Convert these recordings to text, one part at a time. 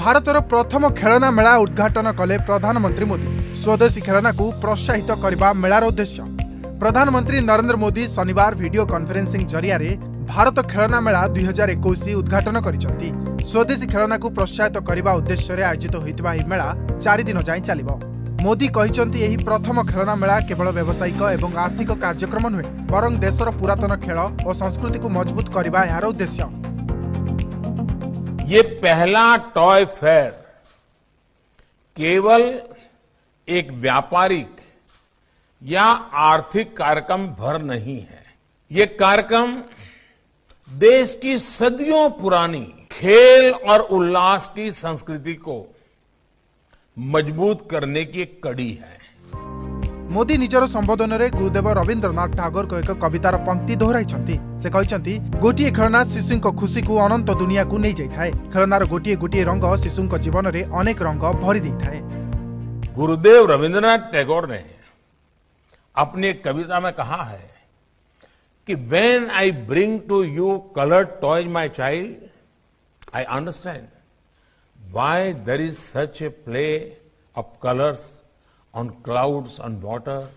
ଭାରତର ପ୍ରଥମ ଖେଳନା ମେଳା ଉଦ୍ଘାଟନ କଲେ ପ୍ରଧାନମନ୍ତ୍ରୀ ମୋଦି। ସ୍ୱଦେଶୀ ଖେଳନାକୁ ପ୍ରୋତ୍ସାହିତ କରିବା ମେଳାର ଉଦ୍ଦେଶ୍ୟ। ପ୍ରଧାନମନ୍ତ୍ରୀ ନରେନ୍ଦ୍ର ମୋଦି ଶନିବାର ଭିଡିଓ କନଫରେନ୍ସିଂ ଜରିଆରେ ଭାରତ ଖେଳନା ମେଳା ଦୁଇହଜାର ଏକୋଇଶ ଉଦ୍ଘାଟନ କରିଛନ୍ତି। ସ୍ୱଦେଶୀ ଖେଳନାକୁ ପ୍ରୋତ୍ସାହିତ କରିବା ଉଦ୍ଦେଶ୍ୟରେ ଆୟୋଜିତ ହୋଇଥିବା ଏହି ମେଳା ଚାରି ଦିନ ଯାଏଁ ଚାଲିବ। ମୋଦି କହିଛନ୍ତି ଏହି ପ୍ରଥମ ଖେଳନା ମେଳା କେବଳ ବ୍ୟବସାୟିକ ଏବଂ ଆର୍ଥିକ କାର୍ଯ୍ୟକ୍ରମ ନୁହେଁ ବରଂ ଦେଶର ପୁରାତନ ଖେଳ ଓ ସଂସ୍କୃତିକୁ ମଜବୁତ କରିବା ଏହାର ଉଦ୍ଦେଶ୍ୟ। ये पहला टॉय फेयर केवल एक व्यापारिक या आर्थिक कार्यक्रम भर नहीं है। ये कार्यक्रम देश की सदियों पुरानी खेल और उल्लास की संस्कृति को मज़बूत करने की कड़ी है। ମୋଦି ନିଜର ସମ୍ବୋଧନରେ ଗୁରୁଦେବ ରବୀନ୍ଦ୍ରନାଥ ଟାଗୋରଙ୍କ ଏକ କବିତାର ପଙ୍କ୍ତି ଦୋହରାଇଛନ୍ତି ସେ କହିଛନ୍ତି ଗୋଟିଏ ଖେଳନା ଶିଶୁଙ୍କ ଖୁସିକୁ ଅନନ୍ତ ଦୁନିଆକୁ ନେଇଯାଇଥାଏ ଖେଳନାର ଗୋଟିଏ ଗୋଟିଏ ରଙ୍ଗ ଶିଶୁଙ୍କ ଜୀବନରେ ଅନେକ ରଙ୍ଗ ଭରି ଦେଇଥାଏ गुरुदेव रविंद्रनाथ टैगोर ने अपनी एक कविता में कहा है कि when I bring to you coloured toys my child I understand why there is such a play of colours on clouds on water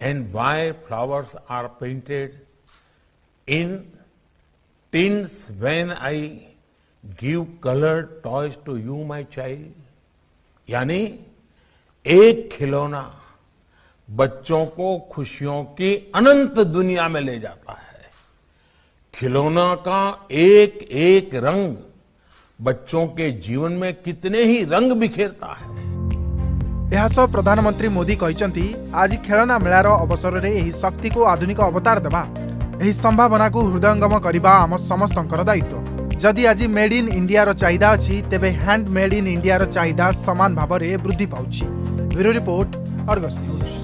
and why flowers are painted in tints when I give coloured toys to you my child यानी एक खिलौना बच्चों को खुशियों की अनंत दुनिया में ले जाता है। खिलौना का एक एक रंग बच्चों के जीवन में कितने ही रंग बिखेरता है। ଏହା ସହ ପ୍ରଧାନମନ୍ତ୍ରୀ ମୋଦି କହିଛନ୍ତି ଆଜି ଖେଳନା ମେଳାର ଅବସରରେ ଏହି ଶକ୍ତିକୁ ଆଧୁନିକ ଅବତାର ଦେବା। ଏହି ସମ୍ଭାବନାକୁ ହୃଦୟଙ୍ଗମ କରିବା ଆମ ସମସ୍ତଙ୍କର ଦାୟିତ୍ୱ। ଯଦି ଆଜି ମେଡ୍ ଇନ୍ ଇଣ୍ଡିଆର ଚାହିଦା ଅଛି ତେବେ ହ୍ୟାଣ୍ଡ ମେଡ୍ ଇନ୍ ଇଣ୍ଡିଆର ଚାହିଦା ସମାନ ଭାବରେ ବୃଦ୍ଧି ପାଉଛି। Bureau report Argus news.